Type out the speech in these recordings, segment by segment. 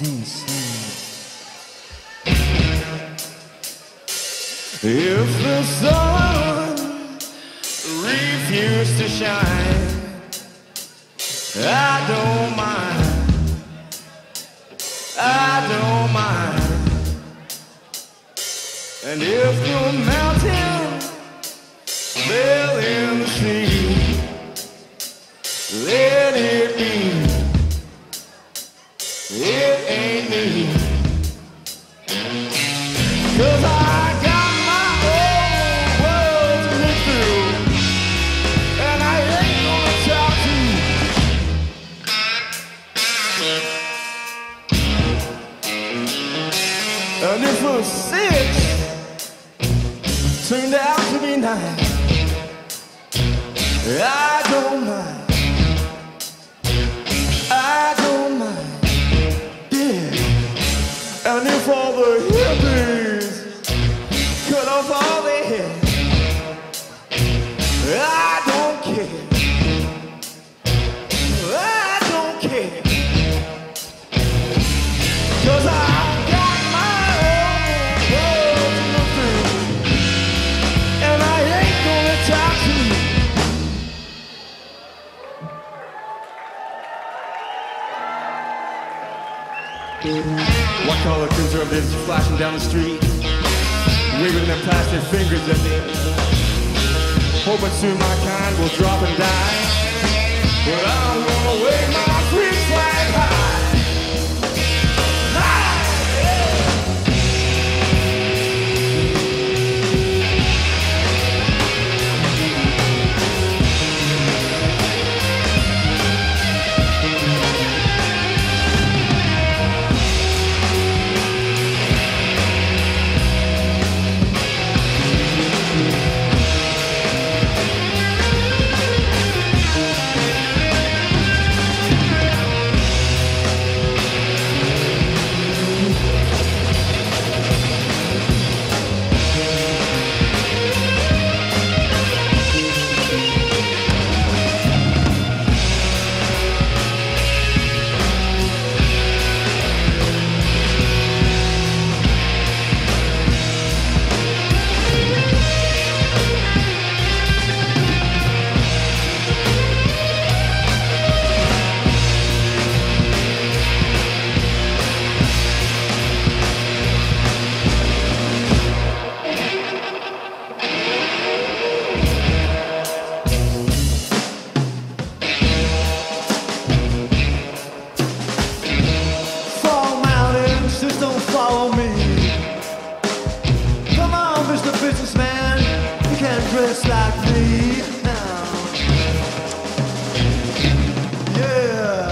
If the sun refused to shine, I don't mind. I don't mind. And if the mountain fell in the sea, And if a six turned out to be nine, I White collar conservatives flashing down the street, waving their plastic fingers at me. Hoping soon my kind will drop and die. But I'm gonna wave my you dress like me. Yeah.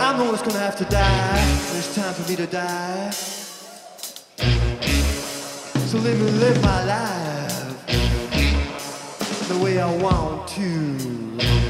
I'm that's gonna have to die. It's time for me to die. So let me live my life the way I want to.